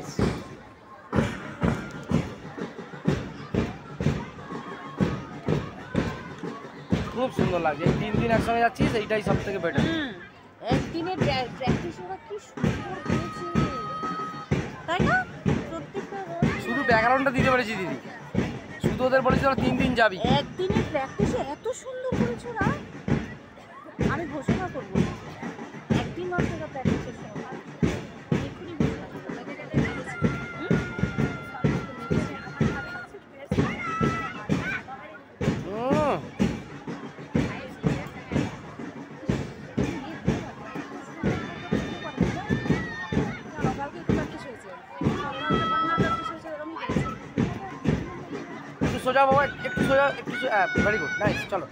Nice খুব সুন্দর লাগছে। এই তিন দিন একসঙ্গে যাচ্ছিস এইটাই সব থেকে বেটার হুম একদিনের প্র্যাকটিস ওরা কি তাই না? শুধু ব্যাকগ্রাউন্ডটা দিতে পেরেছি দিদি। শুধু ওদের বলেছি তোরা তিন দিন যাবি। একদিনের প্র্যাকটিসে এত সুন্দর করেছে ওরা আমি ঘোষণা করব। সোজা বাবা একটু সোজা একটু ভেরি গুড নাইস চলো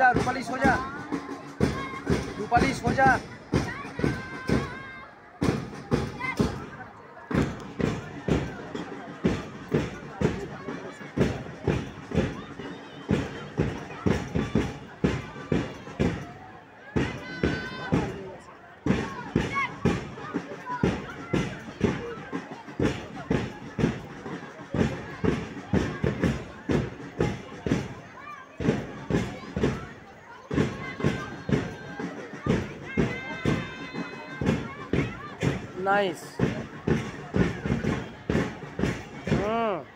जा रूपाली सोजा रूपाली सोजा nice. Hmm.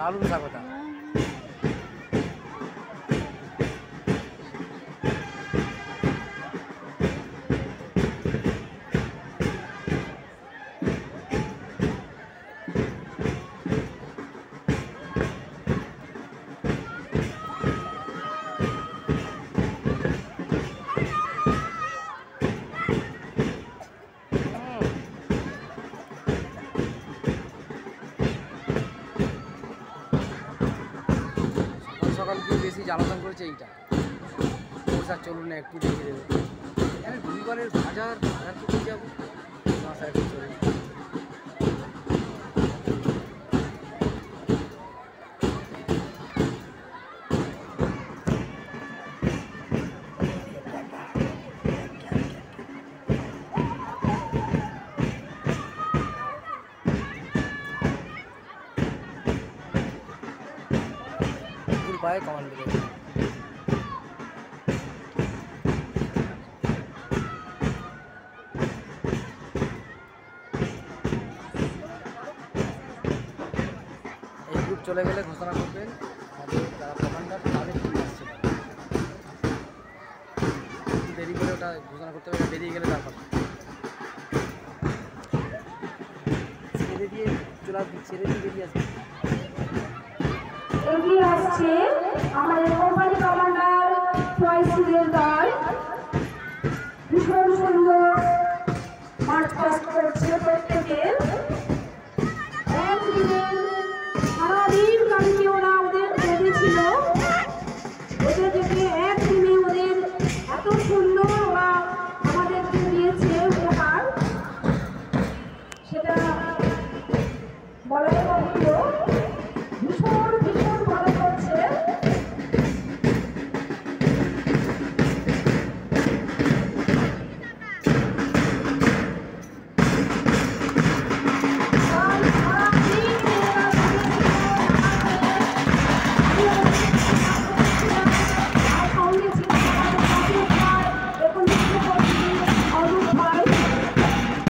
Alum sakota. গিয়ে বেশি জ্বালাতন করেছে এইটা। স্যার চলুন না, একটু দেখে দেবে আমি দুইবারের বাজার বাজার করতে যাব না, স্যার চলুন। পায়ে কমান্ড দেবে এই গ্রুপ চলে গেলে ঘোষণা করবেন দেরি করে ওটা ঘোষণা করতে হবে বেরিয়ে গেলে তারপর। ছেড়ে দিয়ে, চলে ছেড়ে দিয়ে বেরিয়ে আসবি। আসছে আমাদের কোম্পানি কমান্ডার